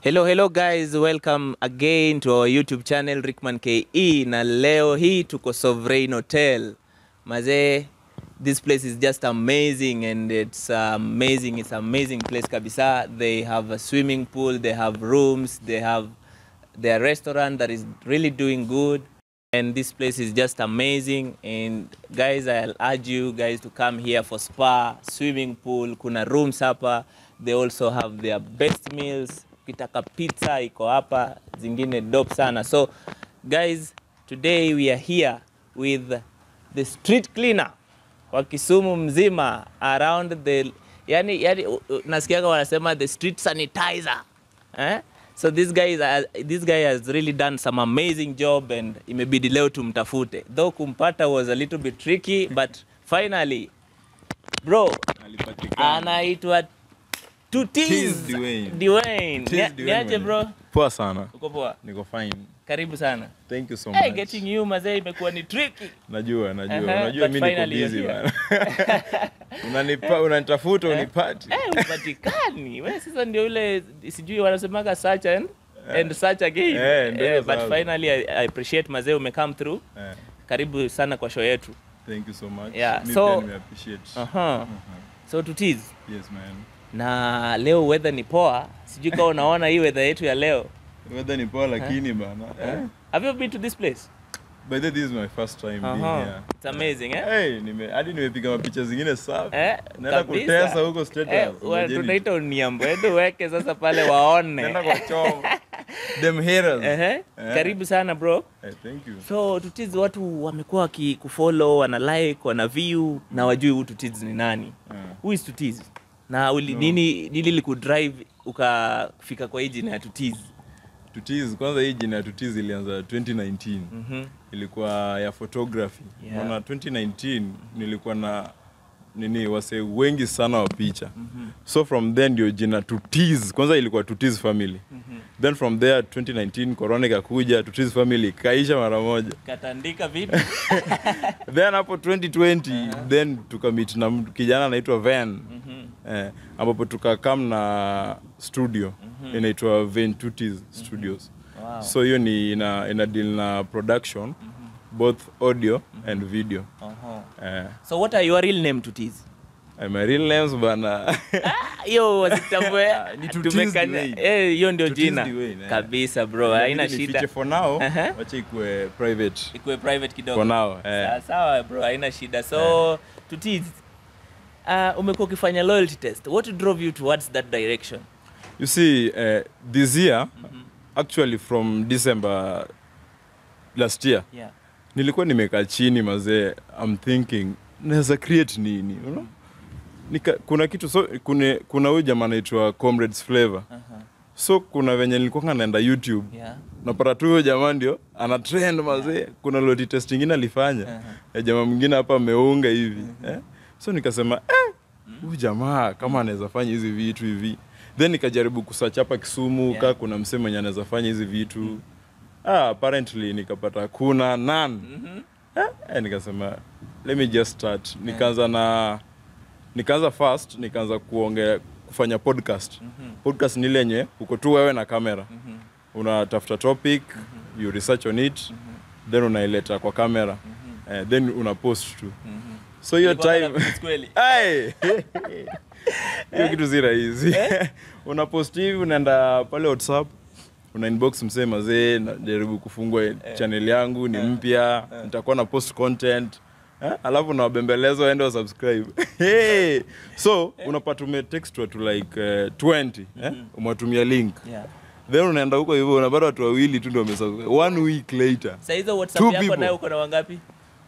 Hello, hello guys, welcome again to our YouTube channel Rickman KE na leo hii tuko Sovereign Hotel. Mazee, this place is just amazing and it's amazing, it's amazing place kabisa. They have a swimming pool, they have rooms, they have their restaurant that is really doing good and this place is just amazing and guys I'll urge you guys to come here for spa, swimming pool, kuna rooms hapa. They also have their best meals. Ukitaka pizza iko hapa, zingine dope sana. So guys, today we are here with the street cleaner wa Kisumu mzima around the yani, yani nasikiaga wanasema the street sanitizer eh? So this guy, is, uh, this guy has really done some amazing job and imebidi leo tumtafute. Though kumpata was a little bit tricky but finally bro anaitwa Tutiz Tiz Dwayne. Niaje bro? Poa sana. Uko poa? Niko fine. Karibu sana. Thank you so Hey, getting you mazee imekuwa ni tricky. Najua, najua. Uh-huh, Unajua mimi niko busy bana. Unanipa unanitafuta unipati. Eh, upatikani. Wewe sasa ndio yule sijui wanasemaga search and and search again. Yeah, Eh, but sasa. finally I, I appreciate mazee ume come through. Yeah. Karibu sana kwa show yetu. Thank you so much. Yeah, Mi so- pia nime appreciate. -huh. So Tutiz. Yes man. Na leo weather ni poa. Sijui kama unaona hii weather yetu ya leo. Weather ni poa lakini bana. Eh. Have you been to this place? By the way, this is my first time uh -huh. being here. It's amazing, eh? Hey, nime hadi nimepiga mapicha zingine safi. Eh, Naenda kutesa huko straight Eh, Imagine. tunaita uniambo. Hebu weke sasa pale waone. Naenda kwa chomo. Them haters. Eh, Eh. Karibu sana bro. Eh, thank you. So Tutiz watu wamekuwa wakikufollow, wana like, wana view na wajui huyu Tutiz ni nani. Yeah. Who is Tutiz? Na uli, No. nini nini likudrive ukafika kwa hii jina ya Tutiz? Tutiz, kwanza hii jina ya Tutiz ilianza 2019. mm -hmm. ilikuwa ya photography Yeah. Mbona 2019 nilikuwa na nini wase wengi sana wa picha mm -hmm. so from then ndio jina Tutiz kwanza ilikuwa Tutiz family mm -hmm. then from there 2019 corona ikakuja Tutiz family ikaisha mara moja Katandika vipi? then hapo 2020 uh -huh. then tukamit na kijana anaitwa Van mm -hmm. eh, ambapo tukakam na studio mm -hmm. inaitwa Van Tutiz Studios Wow. so hiyo ni ina, ina deal na production both audio mm -hmm. and video Uh -huh. uh, So what are your real name to tease? I'm my real names bana Ah, Hiyo. Ni Tutiz Tumekana- Dwayne. Eh, hiyo ndio jina. Eh. Kabisa bro, haina shida. for now Aha. wacha ikue private Ikuwe private kidogo. for now eh. Sawa sawa bro, haina shida. So Tutiz, uh, umekuwa ukifanya loyalty test. What drove you towards that direction? you see uh, this year actually from December last year Yeah. Nilikuwa nimekaa chini mazee I'm thinking naweza create nini you know? Nika, kuna kitu so kuna kuna huyu jamaa anaitwa Comrades Flavor Uh-huh. so kuna venye nilikuwa naenda YouTube Yeah. napata tu huyo jamaa ndio ana trend mazee Yeah. kuna load test ingine alifanya Uh-huh. ya jamaa mwingine hapa ameunga hivi Uh -huh. eh? so nikasema eh, huyu jamaa kama anaweza fanya hizi vitu hivi then nikajaribu kusearch hapa Kisumu Yeah. kaa kuna msee mwenye anaweza fanya hizi vitu ah, apparently nikapata kuna nan Mhm. eh, eh, nikasema let me just start. Nikaanza na nikaanza fast nikaanza kuongea kufanya podcast. Podcast ni ile yenye uko tu wewe na kamera Mhm. unatafuta topic you research on it then unaileta kwa kamera eh, then una post tu. Mhm. so hiyo time hiyo kitu si rahisi. Unapost hivi unaenda pale whatsapp una inbox msee mazee najaribu kufungua channel yangu ni mpya nitakuwa na post content. Eh, alafu nawabembeleza waende wa subscribe hey! so unapata umetext watu like uh, 20 eh? umewatumia link. Yeah. then unaenda huko hivyo unapata watu wawili tu ndio wamesubscribe one week later. Sasa hizo WhatsApp yako nayo uko na wangapi?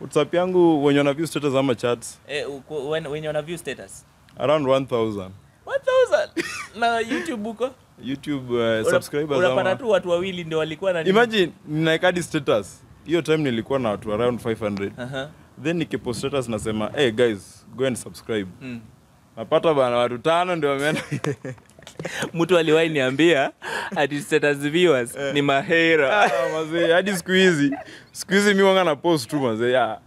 whatsapp yangu wenye wana view status ama chats? Eh, wenye when view status. around 1000 1000 na YouTube uko? Youtube uh, subscribers Unapata tu watu wawili ndio walikuwa na imagine ninaekadi status hiyo time nilikuwa na watu around 500 uh -huh. then nikipost status nasema hey guys go and subscribe Mm. napata bana watu tano ndio wameenda Mtu aliwahi niambia ati status viewers ni mahera. Ah, mazee hadi siku hizi siku hizi mi wanga na post tu mazee yeah.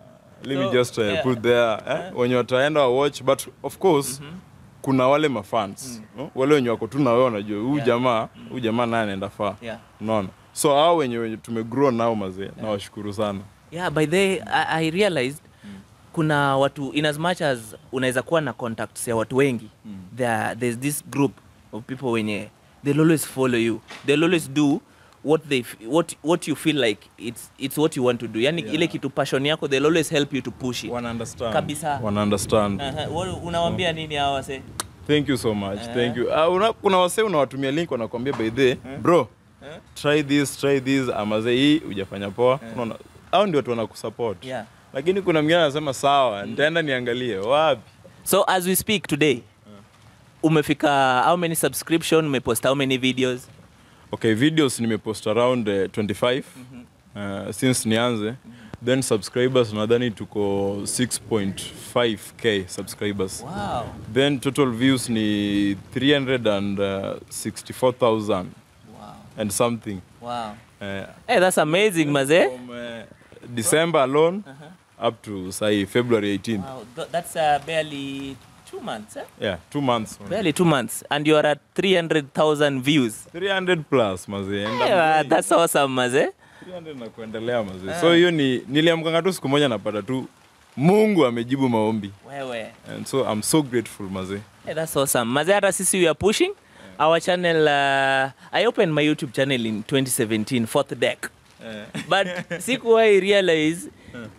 let so, me just uh, yeah. put there eh? wenye wataenda wa watch but of course kuna wale mafans mm. no? wale wenye wako tu na wewe wanajua huyu Yeah. jamaa huyu jamaa naye anaenda faa Yeah. unaona so hao wenye wenye tumegrow nao mazee yeah. nawashukuru sana yeah by the way, I, I realized kuna watu in as much as unaweza kuwa na contacts ya watu wengi mm. there, there's this group of people wenye they'll always follow you they'll always do what they what, what you feel like it's, it's what you want to do yani Yeah. ile kitu passion yako they'll always help you to push it One understand Kabisa. One understand uh-huh. unawaambia unawambia nini hawa wase thank you so much uh -huh. thank you uh, una, kuna wasee unawatumia link wanakuambia by the huh? bro huh? try this try this amaze hii hujafanya poa uh -huh. unaona au ndio watu wanakusupport yeah lakini kuna mwingine anasema sawa nitaenda niangalie wapi so as we speak today umefika how many subscription umepost how many videos okay videos nimepost around uh, 25 mm -hmm. uh, since nianze. Mm -hmm. then subscribers nadhani tuko 6.5k subscribers. Wow. Then total views ni 364000 wow. and something. Wow. Uh, hey that's amazing maze from uh, december alone uh -huh. up to say february 18th Wow, th- that's uh, barely two months, eh? yeah two months only. Barely two months, and you are at 300,000 views. 300 plus mazee Yeah, that's awesome, mazi. 300 na kuendelea mazee so hiyo ni niliamkanga tu siku moja napata tu mungu amejibu maombi Wewe. and so i'm so grateful mazee Hey, that's awesome. Mazi, hata sisi we are pushing Yeah. our channel. Uh, I opened my YouTube channel in 2017, fourth deck. But sikuwahi realize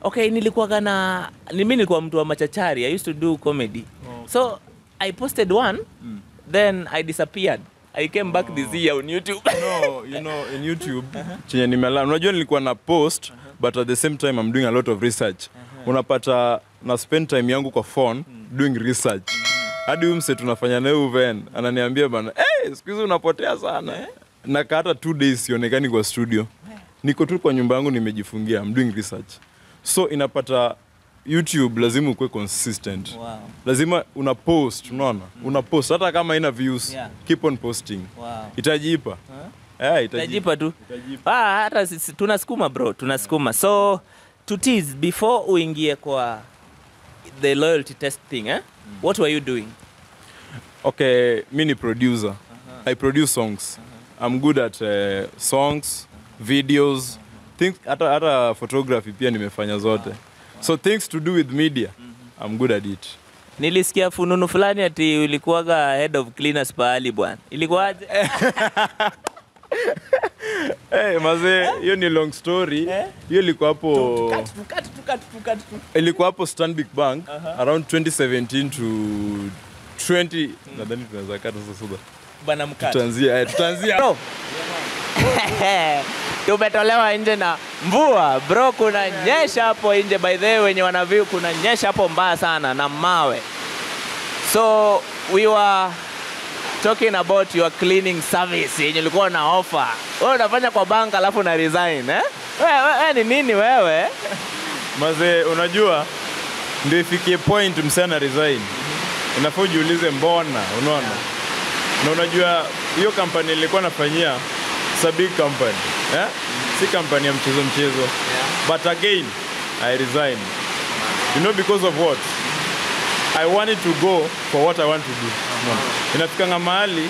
okay, nilikuwa gana, mimi nilikuwa mtu wa machachari. I used to do comedy. So I posted one, mm. then I disappeared. I came back this year on YouTube. no, you know, in youtube chenye nimela unajua nilikuwa na post but at the same time i'm doing a lot of research. Unapata na spend time yangu kwa phone doing research. Hadi huyu mse tunafanya naye uven ananiambia bana hey, siku hizi unapotea sana. Yeah. na hata two days sionekani kwa studio. Yeah. niko tu kwa nyumba yangu nimejifungia I'm doing research. So inapata youtube lazima ukuwe consistent Wow. lazima una post unaona Mm. una post hata kama ina views Yeah. keep on posting Wow. itajipa Eh, itajipa. itajipa tu. Itajipa. Ah, hata sisi tunasukuma bro, tunasukuma. So to tease before uingie kwa the loyalty test thing, eh? Mm. What were you doing? okay mi ni producer i produce songs Uh -huh. i'm good at uh, songs videos uh -huh. think hata hata photography pia nimefanya zote so things to do with media i'm good at it Nilisikia fununu fulani ati ulikuwaga head of cleaners pahali bwana. Ilikuwaje? hey, mazee hiyo ni long story Eh? hiyo ilikuwa hapo Tukat, tukat, tukat, tukat, tukat. ilikuwa hapo stanbic bank around 2017 to 20 nadhani tunaweza kata sasa Bwana mkata. tutaanzia eh, tutaanzia. tumetolewa nje na mvua. Bro kuna nyesha hapo nje. By the way wenye wanaviu kuna nyesha hapo mbaya sana na mawe. So we were talking about your cleaning service yenye ulikuwa na offer. Wewe unafanya kwa bank alafu na resign eh? wewe we, ni nini wewe? Maze, unajua ndio ifikie point msana resign, inafaa ujiulize mbona, unaona. Na unajua hiyo kampani ilikuwa nafanyia Sabi company eh? si kampani ya mchezo mchezo. But again I resign. You know because of what? I wanted to go for what I want to do. No. inafikanga mahali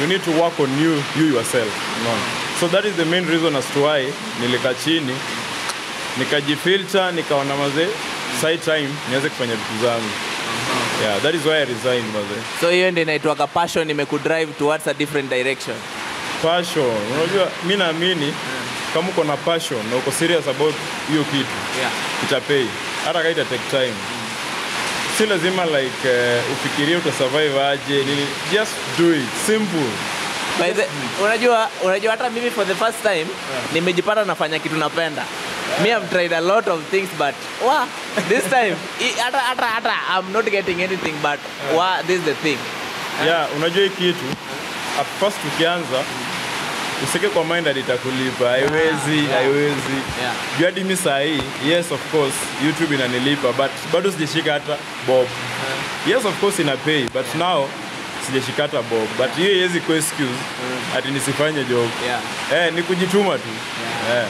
you need to work on you, you yourself. No. so that is the main reason as to why nilika chini nikajifilter nikaona mazee side time niweze kufanya vitu zangu. Yeah that is why I resigned mazee. So hiyo ndio inaitwaga passion imekudrive towards a different direction passion. Unajua mi naamini kama uko na passion na uko serious about hiyo kitu yeah. itapay. Hata kama take time. Si lazima like uh, ufikirie utasurvive aje nini. Just do it. Simple. By the, unajua unajua hata mimi for the first time yeah. nimejipata nafanya kitu napenda. Me have tried a lot of things but wa this time i- hata hata hata i'm not getting anything but wa this is the thing. Yeah unajua hii kitu at first ukianza usike kwa mind that itakulipa. Haiwezi yeah. haiwezi. Yeah. juu hadi mi sahii yes of course. Youtube inanilipa but bado sijashika hata bob. Yeah. yes of course ina pay but now sijashika hata bob. But hiyo iwezi kuwa excuse ati nisifanye job. Yeah. eh, ni kujituma tu. Yeah. eh.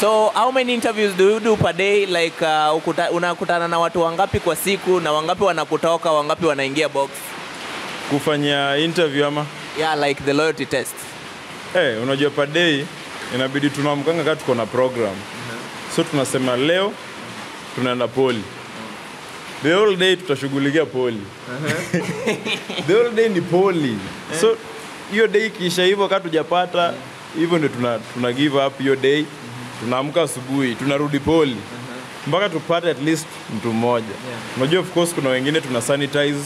so how many interviews do you do per day? Like uh, ukuta, unakutana na watu wangapi kwa siku na wangapi wanakutoka wangapi wanaingia box? Kufanya interview ama? Yeah like the loyalty test hey, unajua per day inabidi tunaamkanga kaa tuko na program. So tunasema leo tunaenda poli. The whole day tutashughulikia poli. The whole day ni poli. So hiyo day ikiisha hivyo kaa tujapata hivyo ndio tuna, tuna give up hiyo day. Tunaamka asubuhi tunarudi poli. Mpaka tupate at least mtu mmoja. Unajua of course kuna wengine tuna sanitize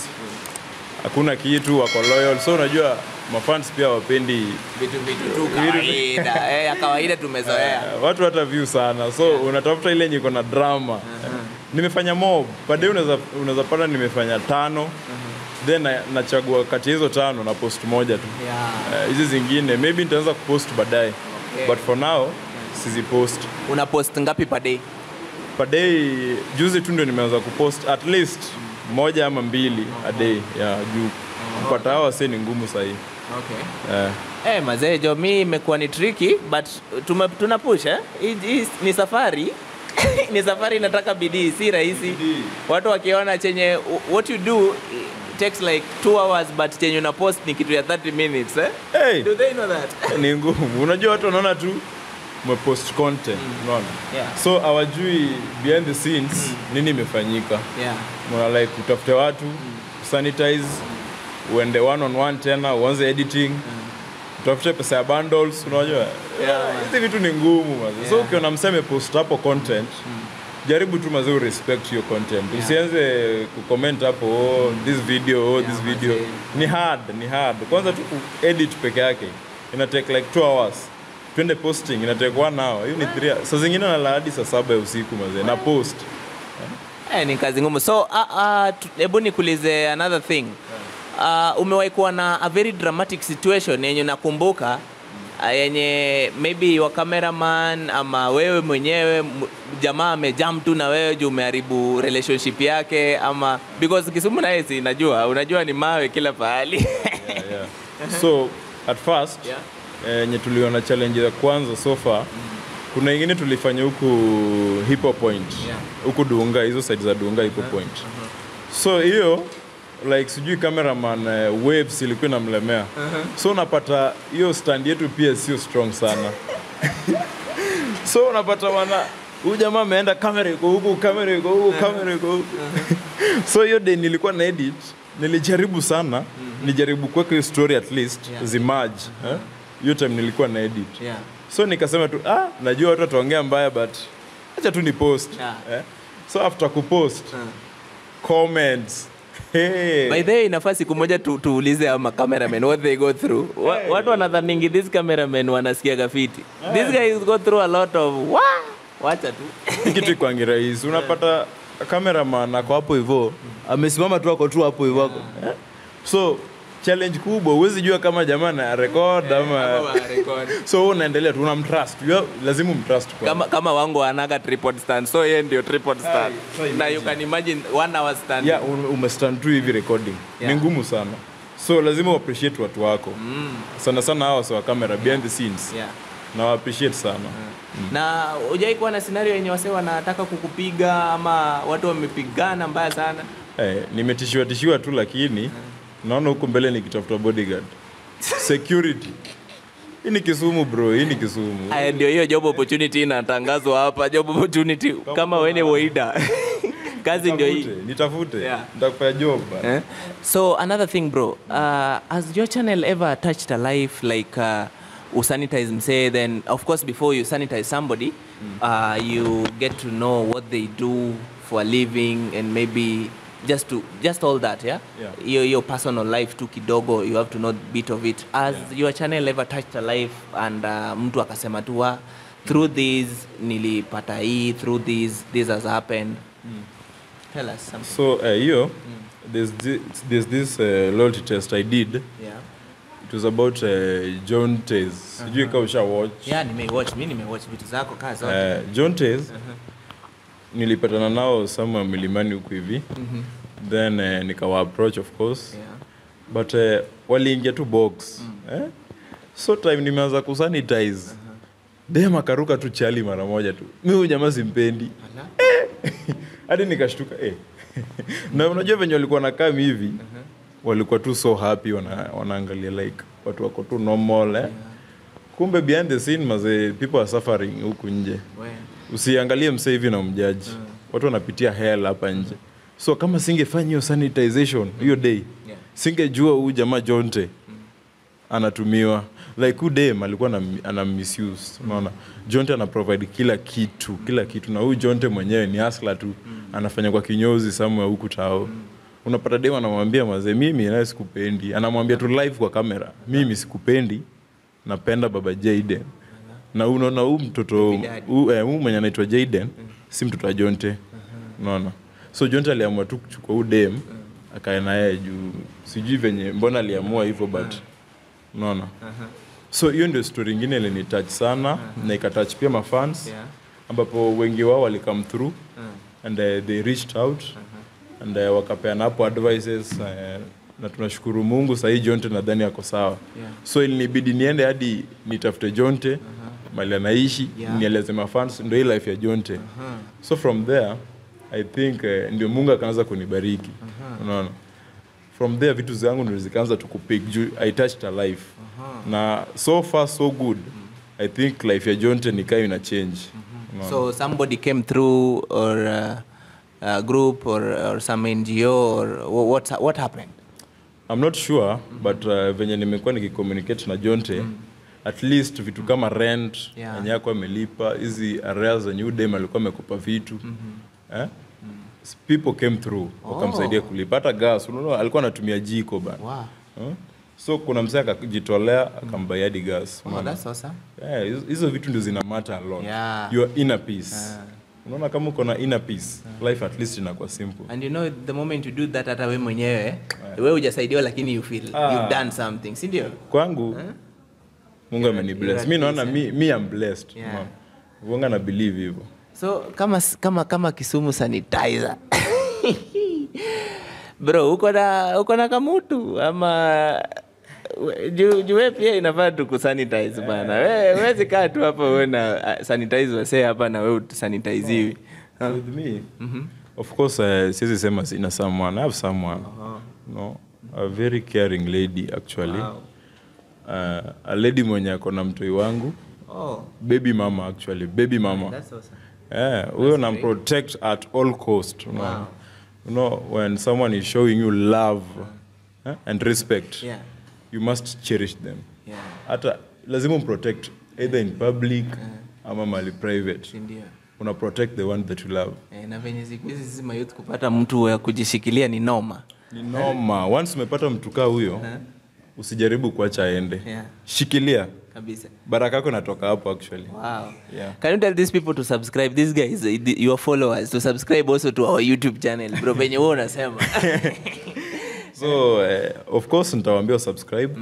hakuna kitu wako loyal. So unajua mafans pia wapendi vitu vitu tu kawaida. Eh, ya kawaida tumezoea. Eh, watu hata view sana. So yeah. unatafuta ile yenye iko na drama. Uh -huh. nimefanya mob. Baadaye, unaweza unaweza pata nimefanya tano. Uh -huh. then na- nachagua kati hizo tano na post moja tu. Yeah. uh, hizi zingine maybe nitaanza kupost baadaye. Okay. but for now sizipost una post ngapi per day? Per day juzi tu ndio nimeanza kupost. At least moja ama mbili a day ya juu. Kupata hawa se ni ngumu sahii. Okay. eh. Hey, mazee jo mi imekuwa ni triki but tume, tuna push eh? Ni safari. Ni safari inataka bidii si rahisi. Watu wakiona chenye what you do takes like two hours but chenye una post ni kitu ya 30 minutes eh? hey, do they know that? Ni ngumu. Unajua watu wanaona tu umepost content unaona? Yeah. so hawajui behind the scenes nini imefanyika. Yeah. mna like utafute watu sanitize uende one on one tena uanze editing. Utafute pesa ya bundles unajua? Yeah. hizi vitu ni ngumu mazi so ukiona mseme post hapo content jaribu tu mazi urespect hiyo content. Usianze kucomment hapo oh, this video oh, this video. mazee. ni hard ni hard. Kwanza tu edit peke yake ina take like two hours twende posting inatekwa nao hiyo ni three saa zingine na hadi saa saba ya usiku mazee na post. Eh, ni kazi ngumu. So uh, uh, tu- hebu nikuulize another thing. Uh, umewahi kuwa na a very dramatic situation yenye nakumbuka uh, yenye maybe wa cameraman ama wewe mwenyewe jamaa amejam tu na wewe juu umeharibu relationship yake ama because Kisumu naye si najua. Unajua ni mawe kila pahali. Yeah, yeah. so at first Yeah. Eh, yenye tuliona challenge ya kwanza so far kuna ingine tulifanya huku hipo point. Yeah. huku dunga hizo side za dunga hipo point. So hiyo like sijui cameraman uh, waves ilikuwa inamlemea. So unapata hiyo stand yetu pia sio strong sana. So unapata wana huyu jamaa ameenda kamera iko huku kamera iko huku kamera iko huku. So hiyo day nilikuwa na edit nilijaribu sana. Nijaribu kuweka hiyo story at least Yeah. zimerge eh? Hiyo time nilikuwa na edit yeah. so nikasema tu ah, najua watu wataongea mbaya but acha tu ni post Yeah. eh? so after kupost comments hey. by the way inafaa siku moja tu, tuulize ama cameramen what they go through Wa, Hey. watu wanadhaningi this cameraman wanasikia gafiti Hey. this guy go through a lot of wa wacha tu kitu ikwangi rahisi unapata cameraman ako hapo hivyo amesimama tu ako tu hapo hivyo ako eh? so challenge kubwa. Huwezi jua kama jamaa na record ama so unaendelea tu unamtrust lazima umtrust kwa kama, kama wangu anaga tripod stand. So yeye ndio tripod stand. so na you can imagine one hour stand. Yeah, ume- umestand tu hivi recording. Yeah. ni ngumu sana. So lazima uappreciate watu wako. Sana sana hawa wa camera behind the scenes. Yeah. na appreciate sana. Na hujai kuwa na scenario yenye wase wanataka kukupiga ama watu wamepigana mbaya sana? Eh, nimetishiwa tishiwa tu lakini naona huku mbele nikitafuta bodyguard. Security. Hii ni kisumu bro. Hii ni kisumu. Aya, ndio hiyo job opportunity inatangazwa hapa. Job opportunity kama wewe ni waida kazi ndio hii. Nitafute, Yeah. nitakufanya job. Eh? So another thing bro, uh, has your channel ever touched a life like uh, usanitize msee then of course before you sanitize somebody uh, you get to know what they do for a living and maybe just to just all that yeah Yeah. your, your personal life tu kidogo you have to know bit of it as yeah. your channel ever touched a life and uh, mtu akasema tu through through this nilipata hii through this this has happened mm. tell us something so eh, mm. there's this, there's this uh, loyalty test i did yeah it was about uh, john tes sijui kama usha watch yeah nimewatch watch. nimewatch vitu zako Uh John Tez nilipatana nao sama milimani huku hivi then eh, nikawa approach of course yeah. but eh, waliingia tu box mm. eh? so time nimeanza kusanitize uh -huh. dem akaruka tu chali mara moja tu mi huyu jamaa simpendi hadi eh. nikashtuka eh. na unajua venye walikuwa na kam hivi walikuwa tu so happy wana, wanaangalia like watu wako tu normal eh? yeah. kumbe behind the scene maze people are suffering huku nje We. Usiangalie mse hivi na mjaji. Watu wanapitia hell hapa nje. So kama singefanya hiyo sanitization hiyo day Yeah. singejua huyu jamaa jonte anatumiwa. Like huyu dem alikuwa ana, ana misuse unaona? Jonte ana provide kila kitu kila kitu. Na huyu jonte mwenyewe ni asla tu. Anafanya kwa kinyozi somewhere huku tao. Unapata dem anamwambia mazee mimi naye sikupendi. Anamwambia tu live kwa kamera mimi sikupendi. Napenda baba jaden na unaona huu mtoto huu eh, mwenye anaitwa jaden si mtoto wa jonte. Unaona? So jonte aliamua tu kuchukua huu dem akae naye juu. Sijui venye mbona aliamua hivyo but unaona? So hiyo ndio story ingine ilinitouch sana na ikatouch pia mafans Yeah. ambapo wengi wao walikame through and uh, they reached out and uh, wakapeana hapo advices uh, na tunashukuru mungu sahii jonte nadhani ako sawa. Yeah. so ilinibidi niende hadi nitafute jonte mali anaishi Yeah. nieleze mafans ndo hii life ya jonte Uh -huh. so from there i think uh, ndio mungu akaanza kunibariki Uh -huh. unaona from there vitu zangu ndio zikaanza tu kupik juu i touched a life Uh -huh. na so far so good i think life ya jonte ni nikaa ina change Uh -huh. So somebody came through or uh, a group or, or some NGO or what, what happened? I'm not sure but uh, venye nimekuwa nikicommunicate na Jonte at least vitu kama rent Yeah. enye yako amelipa hizi areas zenye udem alikuwa amekopa vitu mm-hmm. eh? S- people came through oh. wakamsaidia kulipa hata gas unaona alikuwa anatumia jiko bana Wow. Eh? so kuna msee akajitolea akambai hadi gas Oh, that's awesome. Yeah, hizo- hizo vitu ndio zina matter a lot Yeah. your inner peace yeah unaona kama uko na inner peace life at least inakuwa simple And you know the moment you do that hata we mwenyewe wewe hujasaidiwa lakini you feel Ah. you've done something, si ndio? kwangu mungu ameni bless mi naona mi, mi am blessed Yeah. Uonga na believe hivyo. So kama kama kama Kisumu sanitizer. Bro, uko na uko na kamutu ama we- juu juu pia inafaa tukusanitize bana. Wewe huwezi kaa tu hapa wewe na uh, sanitize wasee hapa na wewe usanitiziwi. with me? Of course uh, siwezi sema sina someone. I have someone. No? A very caring lady actually. Wow. Uh, a lady mwenye ako na mtoi wangu. Oh, baby mama actually. Baby mama. awesome. Eh, huyo na protect at all cost unaona? Wow. you know when someone is showing you love eh, and respect Yeah. you must cherish them. Yeah. hata lazima umprotect either in public ama mali private. Si una protect the one that you love. Eh, na venye siku hizi sisi mayouth kupata mtu wa kujishikilia ni noma. ni noma. Once umepata mtu kaa huyo usijaribu kuacha aende Yeah. shikilia Kabisa. baraka yako natoka hapo actually Wow. Yeah. Can you tell these people to subscribe? These guys, uh, your followers, to subscribe also to our YouTube channel. Bro, venye wewe unasema. so uh, of course nitawaambia subscribe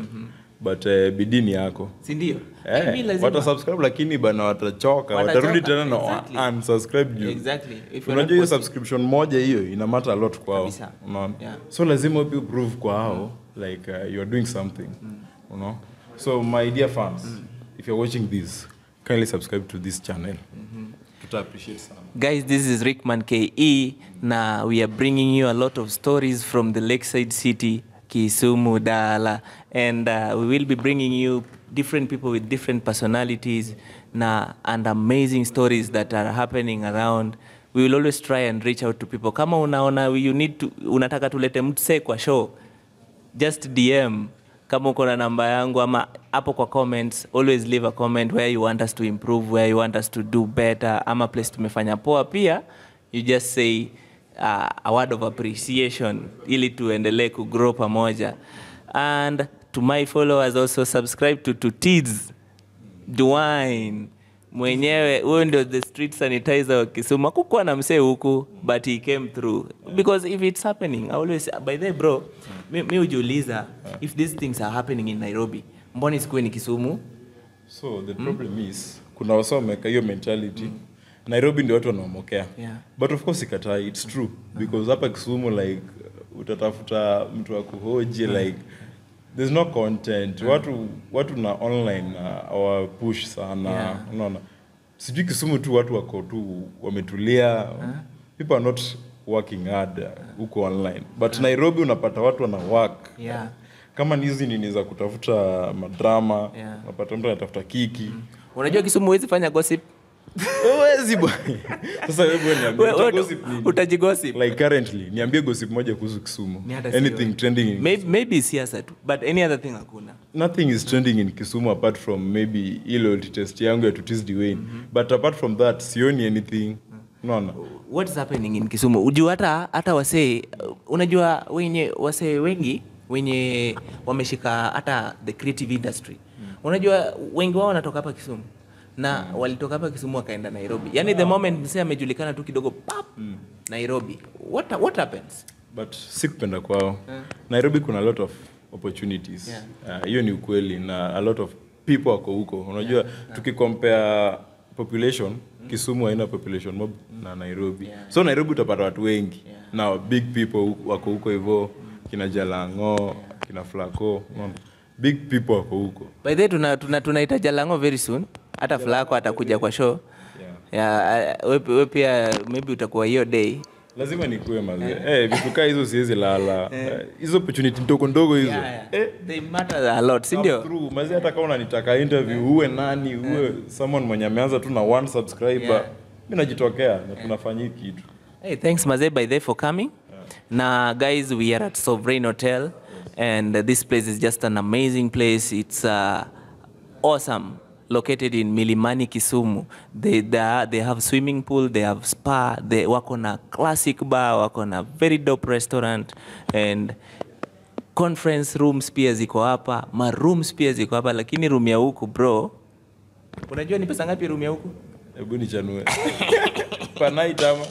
but uh, bidini yako si ndio? Eh, hey, watasubscribe lakini bana watachoka watarudi tena na exactly. unsubscribe juu Exactly. Unajua hiyo subscription moja hiyo ina matter a lot kwao unaona Yeah. so lazima upi prove kwa hao like uh, you're doing something you know so my dear fans mm. if you're watching this kindly subscribe to this channel mm-hmm. Guys, this is Rickman KE. Now we are bringing you a lot of stories from the lakeside city, Kisumu, Dala, and uh, we will be bringing you different people with different personalities na, and amazing stories that are happening around. We will always try and reach out to people. Kama unaona you need to, unataka tulete mtse kwa show, just DM kama uko na namba yangu ama hapo kwa comments always leave a comment where you want us to improve where you want us to do better ama place tumefanya poa pia you just say uh, a word of appreciation ili tuendelee kugrow pamoja and to my followers also subscribe to, to Tids Dwine mwenyewe huyo ndio the street sanitizer wa Kisumu. Hakukuwa na msee huku but he came through because if it's happening I always by the bro mi, mi hujiuliza if these things are happening in Nairobi mbona isikuwe ni Kisumu? so the problem is kuna wasa wameweka hiyo mentality nairobi ndio watu wanaomokea Yeah. but of course ikatai its true because hapa kisumu like utatafuta mtu wa kuhoji mm. like there's no content. Mm. watu watu na online na awa push sana. Yeah. unaona? Sijui kisumu tu watu wako tu wametulia. People are not working hard huko uh, online. But nairobi unapata watu wana work. Yeah. kama ni hizi nini za kutafuta madrama. Yeah. unapata mtu anatafuta kiki. Mm. unajua kisumu huwezi fanya gossip Huwezi bwana. sasa wewe niambie We- we- gossip nini? utajigossip? Like currently niambie gossip moja kuhusu kisumu. Siasa tu but any other thing hakuna. Nothing is trending in kisumu apart from maybe ile test yangu ya tutisdi wayne but apart from that sioni anything. What is happening in kisumu? Ujua hata hata wasee unajua wenye wasee wengi wenye wameshika hata the creative industry. Unajua wengi wao wanatoka hapa kisumu na mm. walitoka hapa kisumu wakaenda nairobi yani the moment msee amejulikana tu kidogo pap mm. nairobi what, what happens but si kupenda kwao Yeah. nairobi kuna a lot of opportunities Hiyo Yeah. uh, ni ukweli na a lot of people wako huko unajua yeah. tukikompea population kisumu haina population mob mm. na nairobi Yeah. so nairobi utapata watu wengi yeah. na big people wako huko hivo kina jalango yeah. kina flaco unaona? Big people wako huko. By the way tuna, tuna, tunaita jalango very soon. Hata flako atakuja kwa show. Yeah, Yeah, we, we pia maybe utakuwa hiyo day. Lazima nikuwe mazee eh, vitu kaa hizo siwezi lala. Hizo hizo opportunity ndogo ndogo hizo. Yeah, yeah. eh, they matter a lot si ndio? True. mazi hata kama unanitaka interview uwe nani uwe someone mwenye ameanza tu na one subscriber. Yeah. Mimi najitokea na tunafanya kitu. Hey, thanks mazee by the way for coming. Yeah. Na guys, we are at Sovereign Hotel, and uh, this place is just an amazing place. It's uh, awesome. Located in Milimani, Kisumu. They, they, are- they have swimming pool, they have spa, they work on a classic bar, work on a very dope restaurant, and conference rooms pia ziko hapa, ma rooms pia ziko hapa, lakini room ya huku bro, unajua ni pesa ngapi room ya huku? hebu nichanue panait ama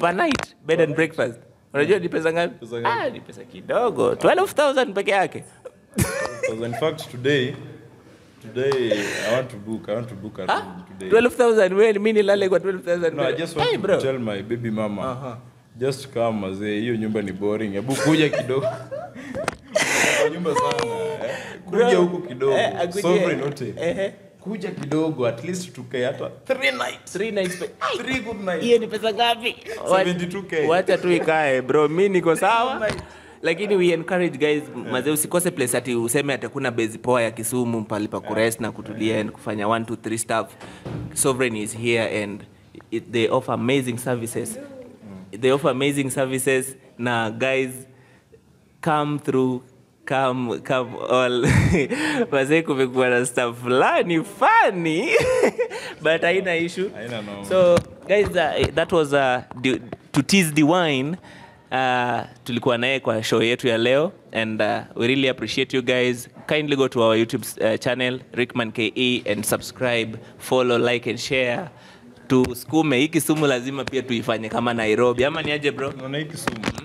per night bed and breakfast unajua ni pesa ngapi? Ah, ni pesa kidogo. 12000 peke yake. In fact today today i want to book i want to book a Ah, room today. 12000 wewe mimi nilale kwa 12000 no i just want hey, to bro. tell my baby mama. Aha. just come mzee hiyo nyumba ni boring. Hebu kuja kidogo. Kwa nyumba sana eh. kuja huko huku kidogo. Eh, sovereign hotel. Ehe. Kuja kidogo at least tukae hata three nights. Three nights pe- three good nights. Hiyo ni pesa ngapi? 72K. wacha tu ikae bro. Mimi niko sawa. Lakini we encourage guys maze usikose place ati useme ati kuna base poa ya kisumu pali pa kurest na kutulia and kufanya 1 2 3 stuff. Sovereign is here and it, they offer amazing services. They offer amazing services na guys come through come come all. Wazee kumekuwa na sta fulani fani but haina issue. So guys uh, that was uh, to tease the wine uh, tulikuwa naye kwa show yetu ya leo. And uh, we really appreciate you guys. Kindly go to our youtube uh, channel rickman ke and subscribe follow like and share. Tusukume. Hii kisumu lazima pia tuifanye kama nairobi. Ama ni aje bro? No, kisumu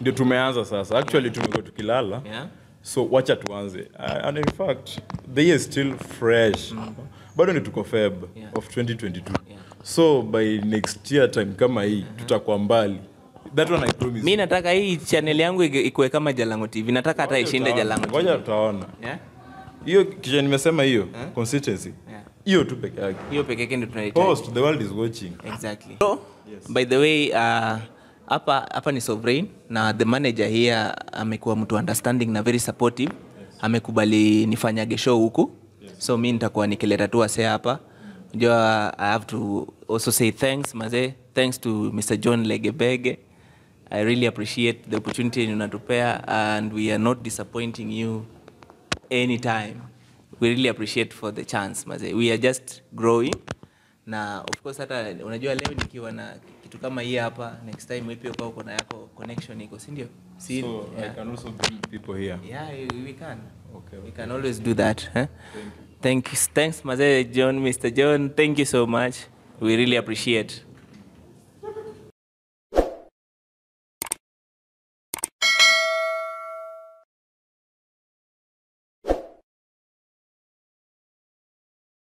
ndio tumeanza sasa. Actually tumekuwa tukilala. Yeah? so wacha tuanze. Uh, and in fact the year is still fresh. Mm. bado ni tuko feb Yeah. of 2022 Yeah. so by next year time kama hii uh -huh. tutakuwa mbali. That one i promise mi nataka hii channel yangu ikuwe kama jalango tv nataka hata ishinde jalango ngoja tutaona Yeah? hiyo kisha nimesema hiyo consistency. Yeah. hiyo tu peke yake. Hiyo peke yake ndio tunahitaji post the world is watching. Exactly. So, by the way uh, hapa hapa ni sovereign na the manager here amekuwa mtu understanding na very supportive. Amekubali nifanyage show huku. So mi nitakuwa nikileta tu wase hapa. Jua i have to also say thanks mazee thanks to mr john legebege. I really appreciate the opportunity unatupea and we are not disappointing you anytime. We really appreciate for the chance maze. We are just growing. Na of course hata unajua leo nikiwa na kitu kama hii hapa next time wewe pia uko na yako connection iko si ndio? Si so i can also bring people here. Yeah we can. Okay, we can always do that eh? thank you. Thanks mazee john mr john. Thank you so much. We really appreciate